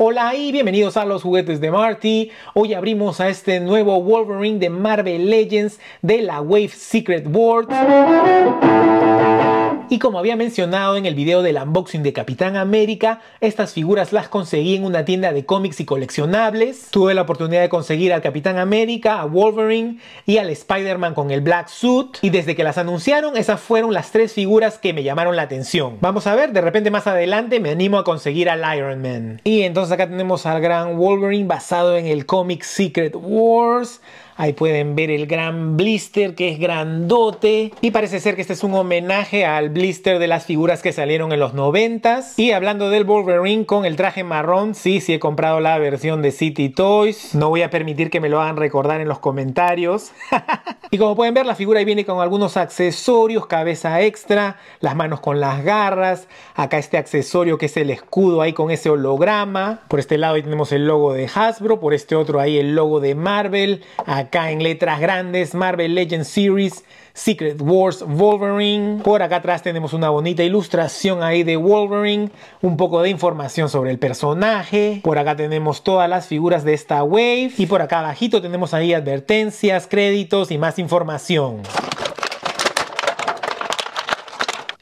Hola y bienvenidos a los juguetes de Marty. Hoy abrimos a este nuevo Wolverine de Marvel Legends de la Wave Secret World. Y como había mencionado en el video del unboxing de Capitán América, estas figuras las conseguí en una tienda de cómics y coleccionables. Tuve la oportunidad de conseguir al Capitán América, a Wolverine y al Spider-Man con el Black Suit. Y desde que las anunciaron, esas fueron las tres figuras que me llamaron la atención. Vamos a ver, de repente más adelante me animo a conseguir al Iron Man. Y entonces acá tenemos al gran Wolverine basado en el cómic Secret Wars. Ahí pueden ver el gran blister que es grandote. Y parece ser que este es un homenaje al blister de las figuras que salieron en los 90 Y hablando del Wolverine con el traje marrón, sí, sí he comprado la versión de City Toys. No voy a permitir que me lo hagan recordar en los comentarios. y como pueden ver, la figura viene con algunos accesorios, cabeza extra, las manos con las garras. Acá este accesorio que es el escudo ahí con ese holograma. Por este lado ahí tenemos el logo de Hasbro, por este otro ahí el logo de Marvel acá en letras grandes, Marvel Legends Series, Secret Wars Wolverine. Por acá atrás tenemos una bonita ilustración ahí de Wolverine, un poco de información sobre el personaje. Por acá tenemos todas las figuras de esta wave y por acá abajito tenemos ahí advertencias, créditos y más información.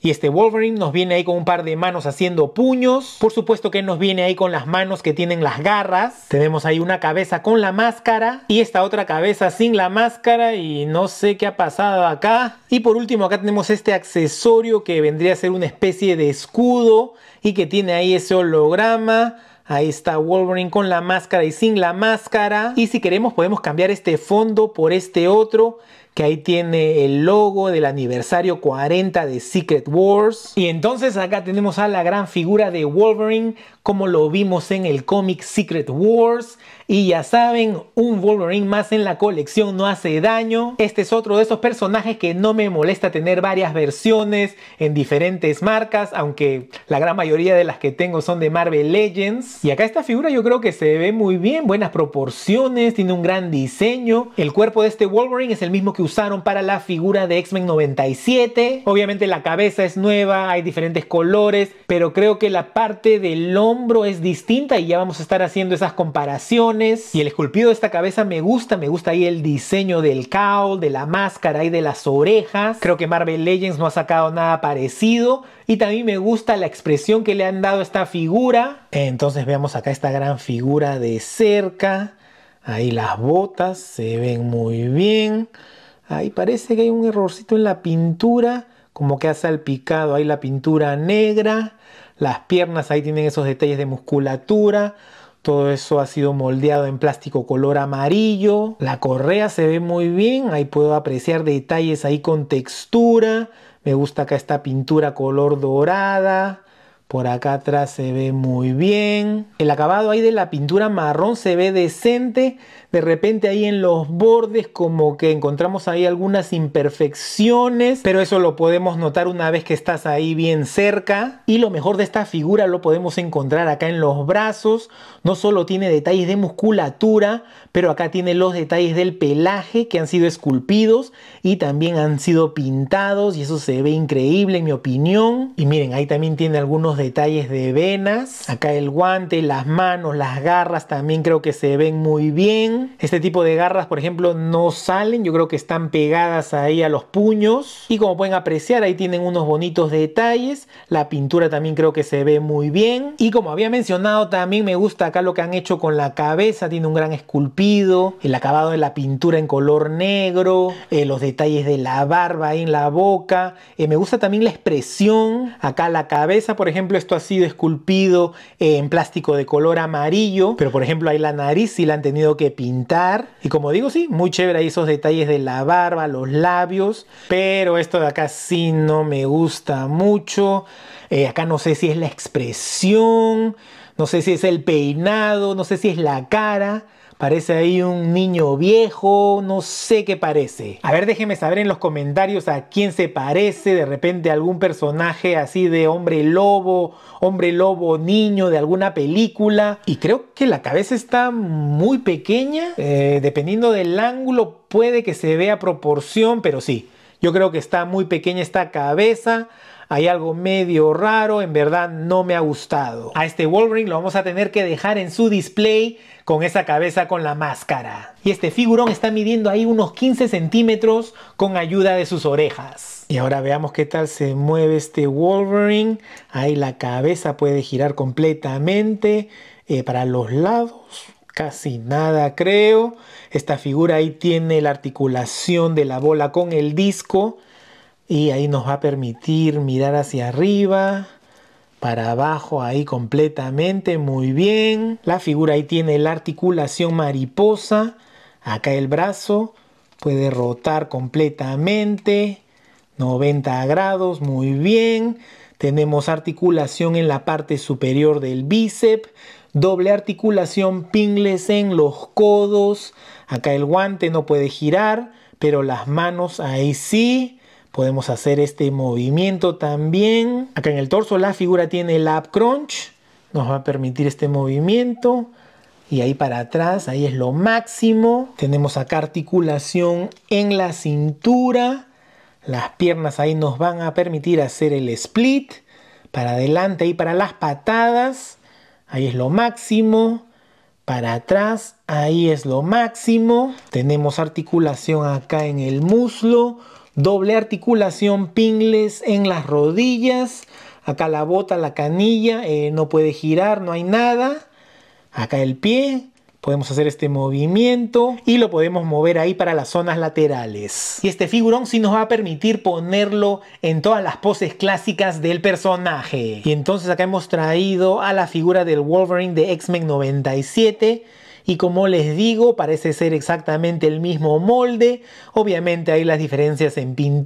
Y este Wolverine nos viene ahí con un par de manos haciendo puños. Por supuesto que nos viene ahí con las manos que tienen las garras. Tenemos ahí una cabeza con la máscara. Y esta otra cabeza sin la máscara. Y no sé qué ha pasado acá. Y por último acá tenemos este accesorio que vendría a ser una especie de escudo. Y que tiene ahí ese holograma. Ahí está Wolverine con la máscara y sin la máscara. Y si queremos podemos cambiar este fondo por este otro que ahí tiene el logo del aniversario 40 de Secret Wars. Y entonces acá tenemos a la gran figura de Wolverine como lo vimos en el cómic Secret Wars. Y ya saben, un Wolverine más en la colección no hace daño. Este es otro de esos personajes que no me molesta tener varias versiones en diferentes marcas, aunque la gran mayoría de las que tengo son de Marvel Legends. Y acá esta figura yo creo que se ve muy bien, buenas proporciones, tiene un gran diseño. El cuerpo de este Wolverine es el mismo que usaron para la figura de X-Men 97. Obviamente la cabeza es nueva, hay diferentes colores, pero creo que la parte del hombro es distinta y ya vamos a estar haciendo esas comparaciones. Y el esculpido de esta cabeza me gusta, me gusta ahí el diseño del cowl, de la máscara y de las orejas. Creo que Marvel Legends no ha sacado nada parecido. Y también me gusta la expresión que le han dado a esta figura. Entonces veamos acá esta gran figura de cerca. Ahí las botas se ven muy bien. Ahí parece que hay un errorcito en la pintura, como que ha salpicado ahí la pintura negra. Las piernas ahí tienen esos detalles de musculatura. Todo eso ha sido moldeado en plástico color amarillo. La correa se ve muy bien. Ahí puedo apreciar detalles ahí con textura. Me gusta acá esta pintura color dorada. Por acá atrás se ve muy bien. El acabado ahí de la pintura marrón se ve decente. De repente ahí en los bordes como que encontramos ahí algunas imperfecciones. Pero eso lo podemos notar una vez que estás ahí bien cerca. Y lo mejor de esta figura lo podemos encontrar acá en los brazos. No solo tiene detalles de musculatura, pero acá tiene los detalles del pelaje que han sido esculpidos y también han sido pintados. Y eso se ve increíble en mi opinión. Y miren, ahí también tiene algunos detalles de venas. Acá el guante, las manos, las garras también creo que se ven muy bien. Este tipo de garras, por ejemplo, no salen. Yo creo que están pegadas ahí a los puños. Y como pueden apreciar, ahí tienen unos bonitos detalles. La pintura también creo que se ve muy bien. Y como había mencionado, también me gusta acá lo que han hecho con la cabeza. Tiene un gran esculpido. El acabado de la pintura en color negro. Eh, los detalles de la barba ahí en la boca. Eh, me gusta también la expresión. Acá la cabeza, por ejemplo ejemplo, esto ha sido esculpido en plástico de color amarillo, pero por ejemplo ahí la nariz sí la han tenido que pintar. Y como digo, sí, muy chévere ahí esos detalles de la barba, los labios, pero esto de acá sí no me gusta mucho. Eh, acá no sé si es la expresión, no sé si es el peinado, no sé si es la cara. Parece ahí un niño viejo, no sé qué parece. A ver, déjenme saber en los comentarios a quién se parece, de repente algún personaje así de hombre lobo, hombre lobo niño de alguna película. Y creo que la cabeza está muy pequeña, eh, dependiendo del ángulo puede que se vea proporción, pero sí, yo creo que está muy pequeña esta cabeza. Hay algo medio raro, en verdad no me ha gustado. A este Wolverine lo vamos a tener que dejar en su display con esa cabeza con la máscara. Y este figurón está midiendo ahí unos 15 centímetros con ayuda de sus orejas. Y ahora veamos qué tal se mueve este Wolverine. Ahí la cabeza puede girar completamente eh, para los lados. Casi nada creo. Esta figura ahí tiene la articulación de la bola con el disco. Y ahí nos va a permitir mirar hacia arriba para abajo ahí completamente, muy bien. La figura ahí tiene la articulación mariposa, acá el brazo puede rotar completamente, 90 grados, muy bien. Tenemos articulación en la parte superior del bíceps, doble articulación pingles en los codos. Acá el guante no puede girar, pero las manos ahí sí. Podemos hacer este movimiento también. Acá en el torso la figura tiene el ab crunch. Nos va a permitir este movimiento. Y ahí para atrás, ahí es lo máximo. Tenemos acá articulación en la cintura. Las piernas ahí nos van a permitir hacer el split. Para adelante y para las patadas. Ahí es lo máximo. Para atrás, ahí es lo máximo. Tenemos articulación acá en el muslo doble articulación pingles en las rodillas, acá la bota, la canilla, eh, no puede girar, no hay nada, acá el pie, podemos hacer este movimiento y lo podemos mover ahí para las zonas laterales. Y este figurón sí nos va a permitir ponerlo en todas las poses clásicas del personaje. Y entonces acá hemos traído a la figura del Wolverine de X-Men 97 y como les digo parece ser exactamente el mismo molde. Obviamente hay las diferencias en pintura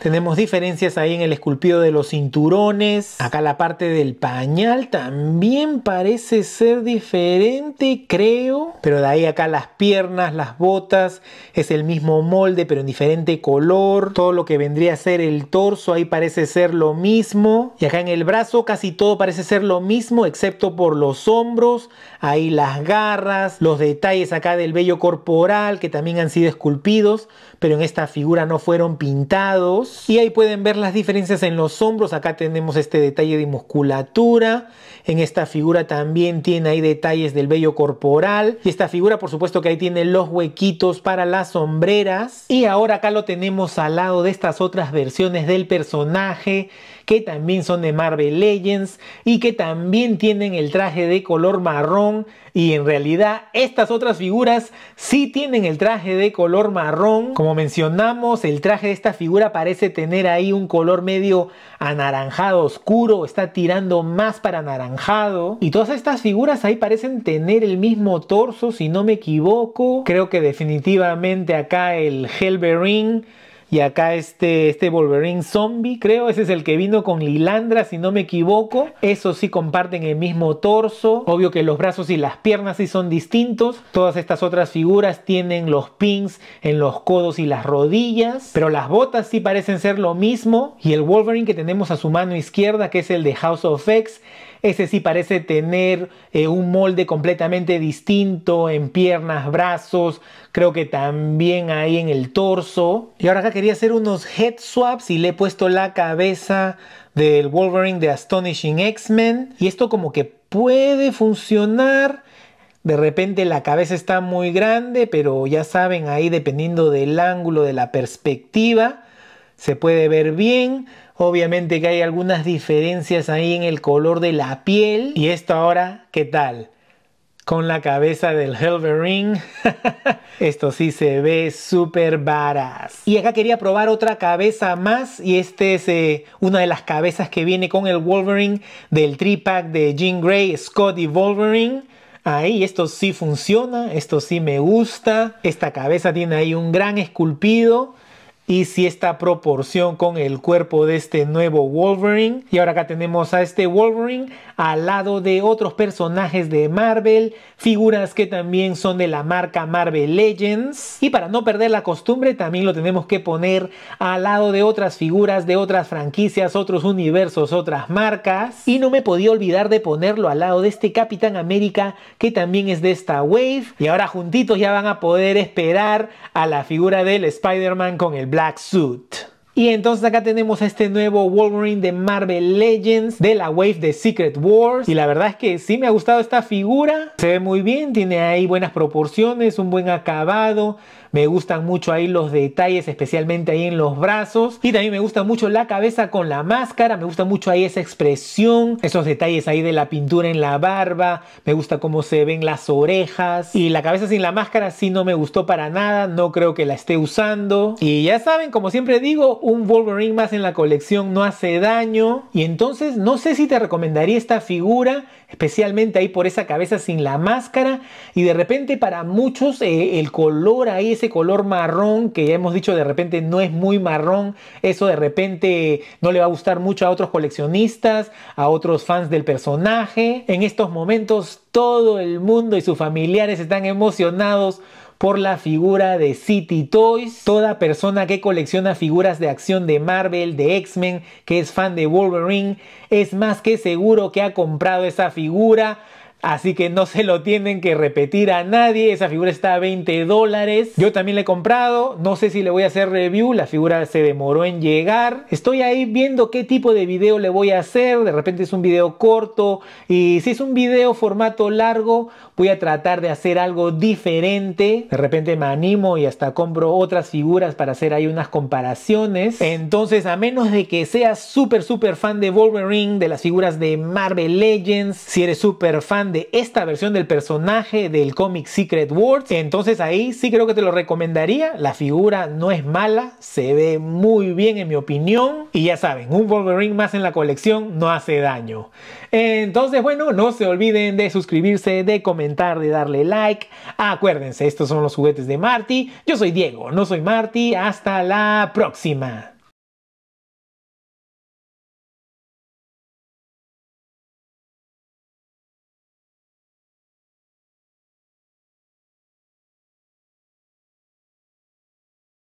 tenemos diferencias ahí en el esculpido de los cinturones. Acá la parte del pañal también parece ser diferente creo. Pero de ahí acá las piernas las botas es el mismo molde pero en diferente color. Todo lo que vendría a ser el torso ahí parece ser lo mismo. Y acá en el brazo casi todo parece ser lo mismo excepto por los hombros. Ahí las garras los detalles acá del vello corporal que también han sido esculpidos, pero en esta figura no fueron pintados. Y ahí pueden ver las diferencias en los hombros, acá tenemos este detalle de musculatura, en esta figura también tiene ahí detalles del vello corporal, y esta figura por supuesto que ahí tiene los huequitos para las sombreras. Y ahora acá lo tenemos al lado de estas otras versiones del personaje, que también son de Marvel Legends y que también tienen el traje de color marrón y en realidad estas otras figuras sí tienen el traje de color marrón. Como mencionamos, el traje de esta figura parece tener ahí un color medio anaranjado oscuro, está tirando más para anaranjado. Y todas estas figuras ahí parecen tener el mismo torso, si no me equivoco. Creo que definitivamente acá el Helbering y acá este, este Wolverine Zombie, creo, ese es el que vino con Lilandra, si no me equivoco. Esos sí comparten el mismo torso. Obvio que los brazos y las piernas sí son distintos. Todas estas otras figuras tienen los pins en los codos y las rodillas. Pero las botas sí parecen ser lo mismo. Y el Wolverine que tenemos a su mano izquierda, que es el de House of X, ese sí parece tener eh, un molde completamente distinto en piernas, brazos, creo que también ahí en el torso. Y ahora acá quería hacer unos head swaps y le he puesto la cabeza del Wolverine de Astonishing X-Men. Y esto como que puede funcionar. De repente la cabeza está muy grande, pero ya saben, ahí dependiendo del ángulo, de la perspectiva, se puede ver bien. Obviamente que hay algunas diferencias ahí en el color de la piel. Y esto ahora, ¿qué tal? Con la cabeza del Helvering. esto sí se ve súper varas. Y acá quería probar otra cabeza más. Y este es eh, una de las cabezas que viene con el Wolverine del tripack de Jean Grey, Scott y Wolverine. Ahí esto sí funciona, esto sí me gusta. Esta cabeza tiene ahí un gran esculpido y si esta proporción con el cuerpo de este nuevo Wolverine. Y ahora acá tenemos a este Wolverine al lado de otros personajes de Marvel, figuras que también son de la marca Marvel Legends. Y para no perder la costumbre también lo tenemos que poner al lado de otras figuras de otras franquicias, otros universos, otras marcas. Y no me podía olvidar de ponerlo al lado de este Capitán América que también es de esta Wave. Y ahora juntitos ya van a poder esperar a la figura del Spider-Man con el Black Suit. Y entonces acá tenemos este nuevo Wolverine de Marvel Legends de la Wave de Secret Wars. Y la verdad es que sí me ha gustado esta figura. Se ve muy bien, tiene ahí buenas proporciones, un buen acabado. Me gustan mucho ahí los detalles, especialmente ahí en los brazos. Y también me gusta mucho la cabeza con la máscara. Me gusta mucho ahí esa expresión, esos detalles ahí de la pintura en la barba. Me gusta cómo se ven las orejas. Y la cabeza sin la máscara sí no me gustó para nada. No creo que la esté usando. Y ya saben, como siempre digo, un Wolverine más en la colección no hace daño. Y entonces no sé si te recomendaría esta figura, especialmente ahí por esa cabeza sin la máscara. Y de repente para muchos eh, el color ahí, ese color marrón que ya hemos dicho de repente no es muy marrón, eso de repente no le va a gustar mucho a otros coleccionistas, a otros fans del personaje. En estos momentos todo el mundo y sus familiares están emocionados por la figura de City Toys. Toda persona que colecciona figuras de acción de Marvel, de X-Men, que es fan de Wolverine, es más que seguro que ha comprado esa figura Así que no se lo tienen que repetir a nadie. Esa figura está a 20 dólares. Yo también la he comprado. No sé si le voy a hacer review. La figura se demoró en llegar. Estoy ahí viendo qué tipo de video le voy a hacer. De repente es un video corto. Y si es un video formato largo, voy a tratar de hacer algo diferente. De repente me animo y hasta compro otras figuras para hacer ahí unas comparaciones. Entonces, a menos de que seas súper, súper fan de Wolverine, de las figuras de Marvel Legends, si eres súper de esta versión del personaje del cómic Secret Wars. Entonces ahí sí creo que te lo recomendaría. La figura no es mala, se ve muy bien en mi opinión. Y ya saben, un Wolverine más en la colección no hace daño. Entonces bueno, no se olviden de suscribirse, de comentar, de darle like. Acuérdense, estos son los juguetes de Marty. Yo soy Diego, no soy Marty. Hasta la próxima.